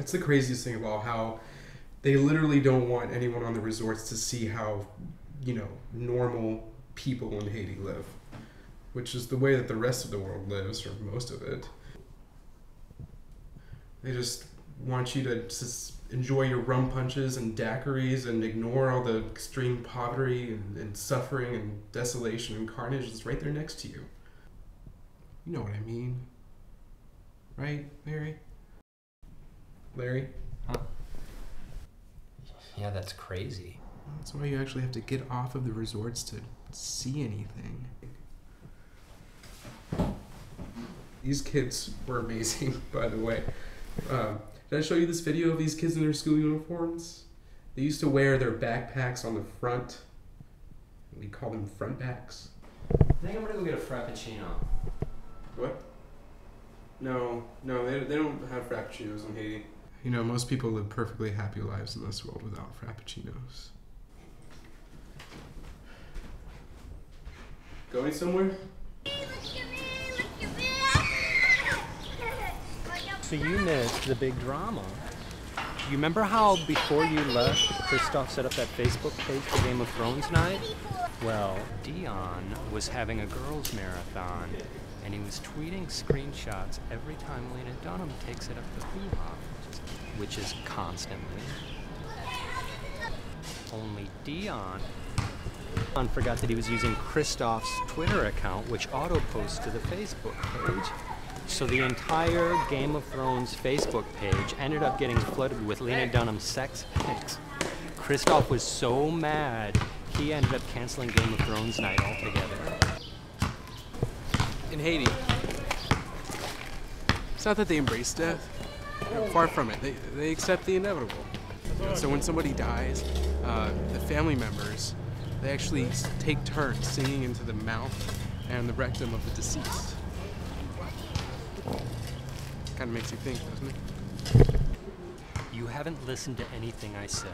That's the craziest thing about how they literally don't want anyone on the resorts to see how, you know, normal people in Haiti live, which is the way that the rest of the world lives, or most of it. They just want you to just enjoy your rum punches and daiquiris and ignore all the extreme poverty and, and suffering and desolation and carnage that's right there next to you. You know what I mean. Right, Larry? Larry? Yeah, that's crazy. That's why you actually have to get off of the resorts to see anything. These kids were amazing, by the way. Um, did I show you this video of these kids in their school uniforms? They used to wear their backpacks on the front. We call them front backs. I think I'm gonna go get a frappuccino. What? No, no, they, they don't have frappuccinos in Haiti. You know, most people live perfectly happy lives in this world without frappuccinos. Going somewhere? So you missed the big drama. You remember how before you left, Christoph set up that Facebook page for Game of Thrones night? Well, Dion was having a girls' marathon, and he was tweeting screenshots every time Lena Dunham takes it up the hoo-ha, which is constantly. Only Dion Dion forgot that he was using Christoph's Twitter account, which auto-posts to the Facebook page. So the entire Game of Thrones Facebook page ended up getting flooded with Lena Dunham's sex pics. Christoph was so mad, he ended up canceling Game of Thrones night altogether. In Haiti, it's not that they embrace death. Far from it. They, they accept the inevitable. So when somebody dies, uh, the family members, they actually take turns singing into the mouth and the rectum of the deceased. Kind of makes you think, doesn't it? You haven't listened to anything I said.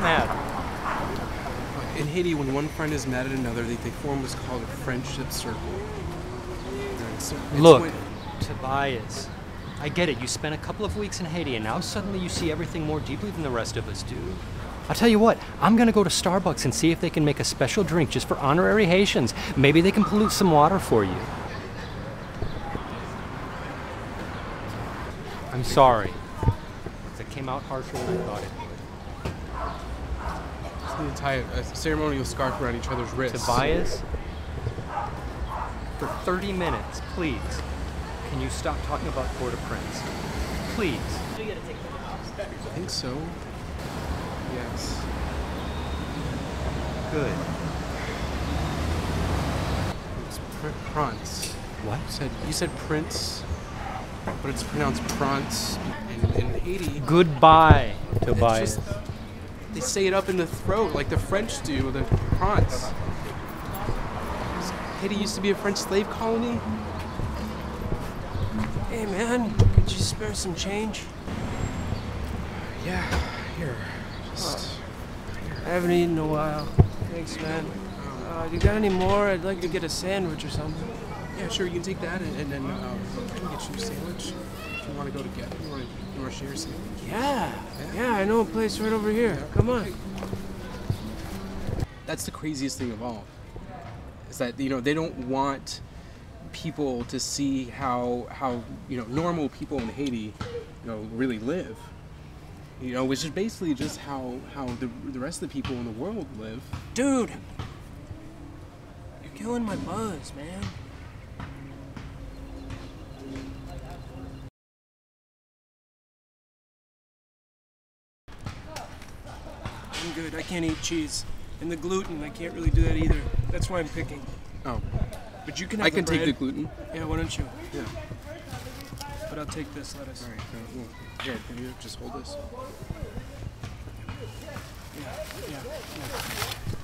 Not mad. In Haiti, when one friend is mad at another, they, they form what's called a friendship circle. So- it's Look, when- Tobias, I get it. You spent a couple of weeks in Haiti, and now suddenly you see everything more deeply than the rest of us do. I'll tell you what, I'm gonna go to Starbucks and see if they can make a special drink just for honorary Haitians. Maybe they can pollute some water for you. I'm sorry. That came out harsher than I thought it To tie a, ceremonial scarf around each other's wrists. Tobias, for 30 minutes, please, can you stop talking about Port-au-Prince? Please. I think so. Yes. Good. It's pr- Prince. What? You said you said Prince, but it's pronounced Prince. In, in Haiti, Goodbye, Tobias. They say it up in the throat like the French do. With the. Haiti used to be a French slave colony. Hey man, could you spare some change? Yeah. Here. Just. I haven't eaten in a while. Thanks, man. Uh, you got any more? I'd like to get a sandwich or something. Yeah, sure. You can take that, and, and then uh, I can get you a sandwich you want to go together. You want to you want to share something? Yeah, yeah, I know a place right over here. Come on. that's the craziest thing of all is that you know they don't want people to see how how you know normal people in Haiti you know really live you know which is basically just how how the, the rest of the people in the world live Dude! You're killing my buzz, man. I'm good. I can't eat cheese. And the gluten, I can't really do that either. That's why I'm picking. oh But you can have I can the take the gluten Yeah, why don't you? yeah But I'll take this lettuce. all right well, here can you just hold this Yeah, yeah, yeah.